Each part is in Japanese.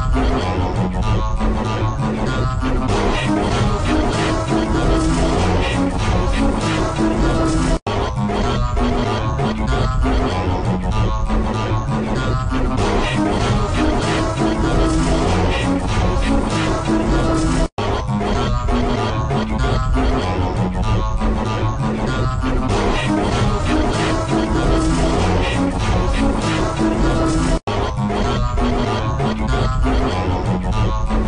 Oh, my God. Bye.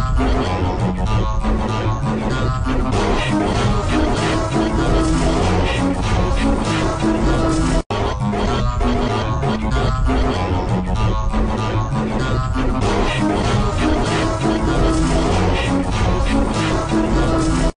やったー!